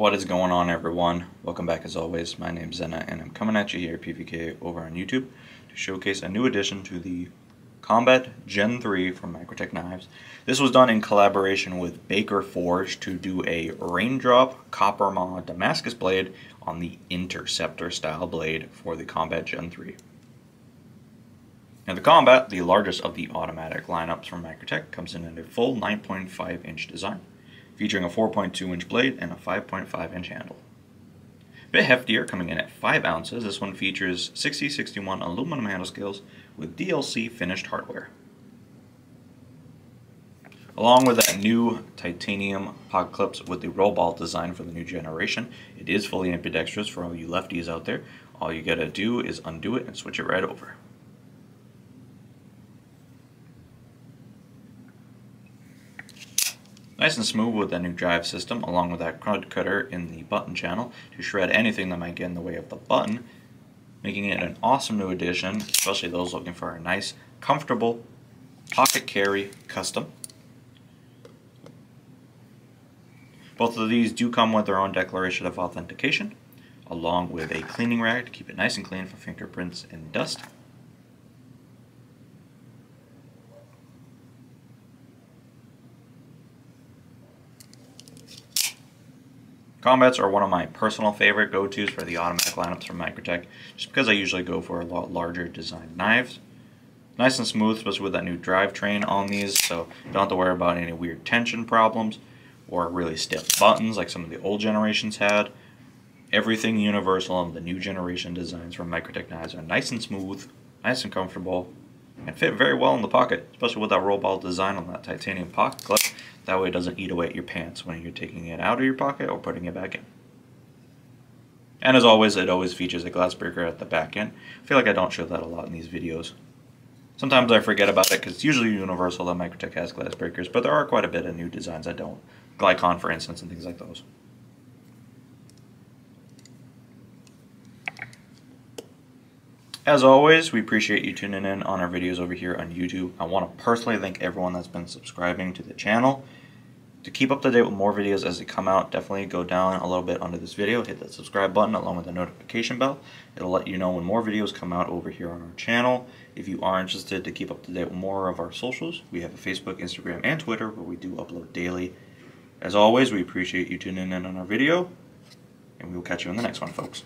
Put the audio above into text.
What is going on everyone? Welcome back as always. My name's Zena and I'm coming at you here at PVK over on YouTube to showcase a new addition to the Combat Gen 3 from Microtech Knives. This was done in collaboration with Baker Forge to do a Raindrop Copper Maw Damascus blade on the Interceptor style blade for the Combat Gen 3. Now the Combat, the largest of the automatic lineups from Microtech, comes in a full 9.5 inch design featuring a 4.2 inch blade and a 5.5 inch handle. A bit heftier, coming in at 5 ounces, this one features 6061 aluminum handle scales with DLC finished hardware. Along with that new titanium pod clips with the roll ball design for the new generation, it is fully ambidextrous for all you lefties out there. All you gotta do is undo it and switch it right over. Nice and smooth with the new drive system, along with that crud cutter in the button channel to shred anything that might get in the way of the button, making it an awesome new addition, especially those looking for a nice, comfortable pocket carry custom. Both of these do come with their own declaration of authentication, along with a cleaning rag to keep it nice and clean for fingerprints and dust. Combats are one of my personal favorite go-tos for the automatic lineups from Microtech, just because I usually go for a lot larger design knives. Nice and smooth, especially with that new drivetrain on these, so you don't have to worry about any weird tension problems or really stiff buttons like some of the old generations had. Everything universal on the new generation designs from Microtech knives are nice and smooth, nice and comfortable, and fit very well in the pocket, especially with that roll ball design on that titanium pocket clip. That way it doesn't eat away at your pants when you're taking it out of your pocket or putting it back in. And as always, it always features a glass breaker at the back end. I feel like I don't show that a lot in these videos. Sometimes I forget about it because it's usually universal that Microtech has glass breakers, but there are quite a bit of new designs I don't. Glykon, for instance, and things like those. As always, we appreciate you tuning in on our videos over here on YouTube. I want to personally thank everyone that's been subscribing to the channel. To keep up to date with more videos as they come out, definitely go down a little bit under this video, hit that subscribe button along with the notification bell. It'll let you know when more videos come out over here on our channel. If you are interested to keep up to date with more of our socials, we have a Facebook, Instagram, and Twitter where we do upload daily. As always, we appreciate you tuning in on our video, and we will catch you in the next one, folks.